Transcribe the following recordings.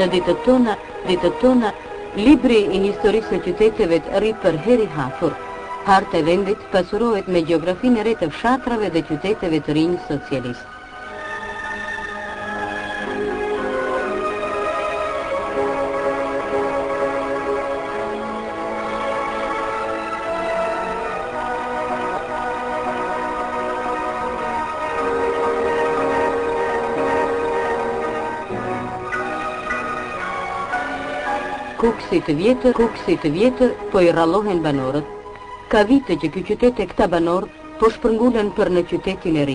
Në ditët tona, ditët tona, libri i historisë së qyteteve rri përherë i hapur. Harta e vendit pasurohet me gjeografinë e re të fshatrave dhe qyteteve të rinj socialistë. Kukësit të vjetër, Kukësit të vjetër, po i rrallohen banorët. Ka vite që ky qytet e këta banorë po shpërngulen për në qytetin e ri.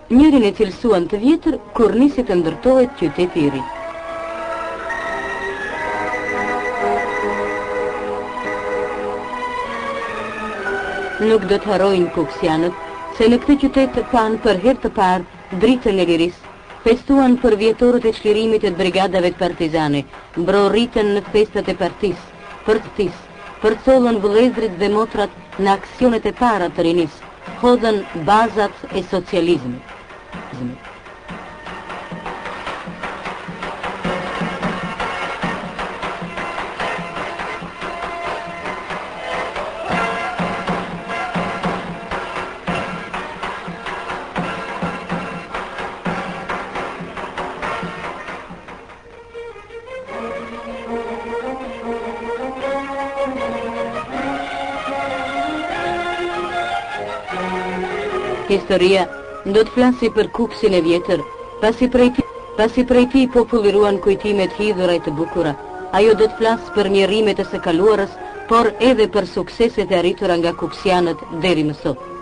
Njërin e cilësuan të vjetër kur nisi të ndërtohet qyteti i ri. Nuk do të harrojnë kuksianët, se në këtë qytet panë për herë të parë dritën e lirisë, festuan përvjetorët e çlirimit e të brigadave partizane, brohoritën në festat e partisë, partisë, Përcollën vëllezërit dhe motrat në aksionet e para të rinisë, hodhën bazat e socializmit. Historia do të flasi për Kukësin e vjetër, pasi prej tij, pasi prej tij populli ruan kujtime të hidhura e të bukura. Ajo do të flasë për mjerimet e së kaluarës, por edhe për sukseset e arritura nga kuksianët deri më sot.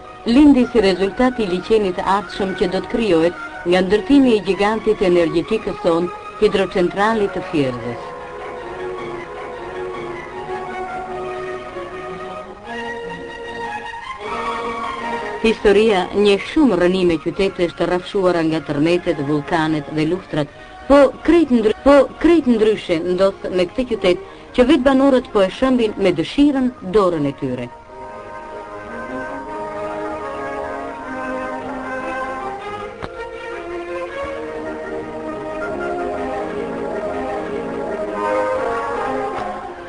lindi si rezultat i liqenit të ardhshëm që do të krijohet nga ndërtimi i gjigantit të energjetikës sonë, Hidrocentralit të Fierzës. Historia njeh shumë rrënime qytetesh të rrafshuara nga tërmetet, vullkanet dhe luftrat, po krejt, ndry po krejt ndryshe ndodh me këtë qytet që vetë banorët po e shëmbin me dëshirën e dorën e tyre.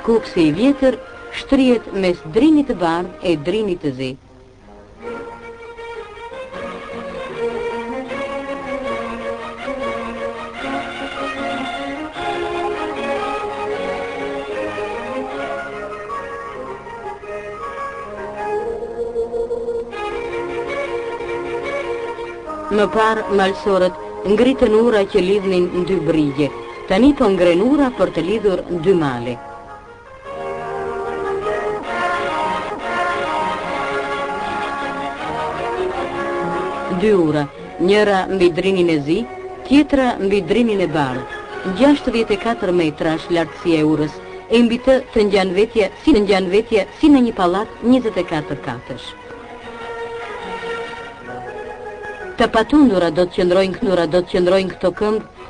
Kukësi i vjetër shtrihet mes Drinit të Bardhë e Drinit të Zi, Më parë, malësorët ngritën ura që lidhnin dy brigje, tani po ngrenë ura për të lidhur dy male. Dy ura, njëra mbi Drinin e Zi, tjetra mbi Drinin e Bardhë, 64 metra është lartësia e urës, e mbi të të ngjan vetja si të ngjan vetja si në një pallat 24 katësh. Të patundura do të qëndrojnë, ndura do të qëndrojnë këto këmbë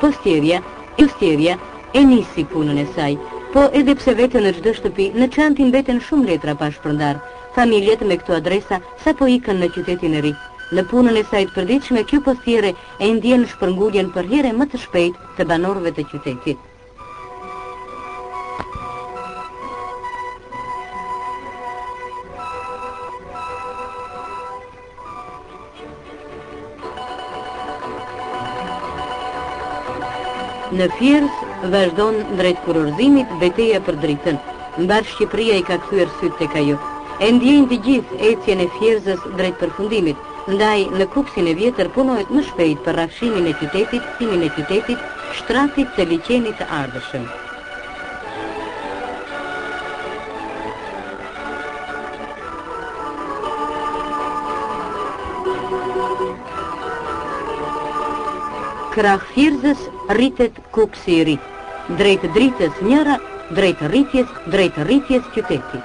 Postierja, postierja e nisi punën e saj, po edhe pse vete në çdo shtëpi, në çantë i mbeten shumë letra pa shpërndarë. Familjet me këto adresa Sapo ikën në qytetin e ri. Në punën e saj të përditshme kjo postiere e i ndjen shpërnguljen përherë e më të shpejtë të banorëve të qytetit. Në Fierzë vazhdon drejt kurorëzimit beteja për dritën. Mbarë Shqipëria i ka kthyer sytë tek ajo. E ndjejnë të gjithë ecjen e Fierzës drejt përfundimit, ndaj në Kukësin e Vjetër punohet më shpejt për rrafshimin e qytetit, thimin e qytetit, shtratit të liqenit të ardhshëm. Krah Fierzës rritet Kukësi i Ri, drejt dritës njëra, drejt rritjes, drejt rritjes qyteti.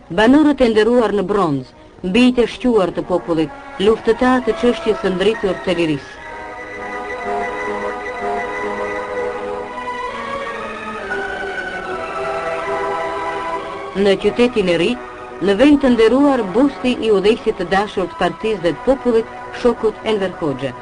Banorët e nderuar në bronz, bijtë e shquar të popullit, luftëtarë të çështjes së ndritur të lirisë. Në qytetin e ri, në vend të nderuar busti i udhëheqësit të dashur të partisë dhe të popullit, shokut Enver Hoxha.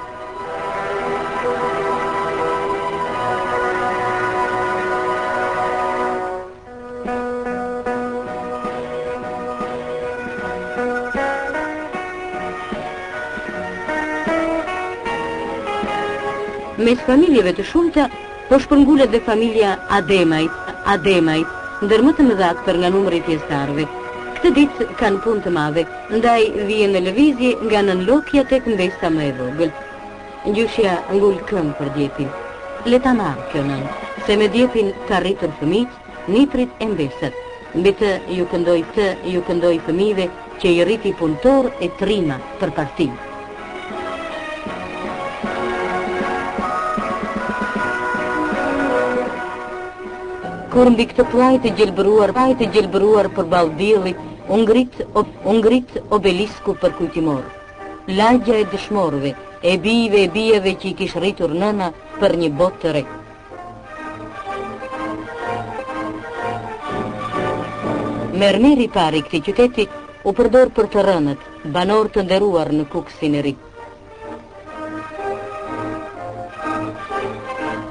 Mes familjeve të shumta, po shpërngulet dhe familja Ademajt, Ademajt, ndër më të mëdhat për nga numri i pjesëtarëve. Këtë ditë kanë punë të madhe, ndaj vihen në lëvizje nga nënlokja tek mbesa më e vogël. Gjyshja ngul këmbë për djepin. Le ta marrë kjo nënë, se me djepin ka rritur fëmijtë, nipërit e mbesat. Mbi të u këndoi të u këndoi fëmijëve që i rriti punëtorë e trima për parti. Kur mbi këtë pllaj të gjelbëruar, pllaj të gjelbëruar përballë diellit, u ngrit, u ngrit obelisku përkujtimor. Lagja e dëshmorëve, e bijve e bijave që i kish rritur nëna për një botë të re. Mermeri i parë i këtij qyteti u përdor për të rënët, banorë të nderuar në Kukësin e Ri.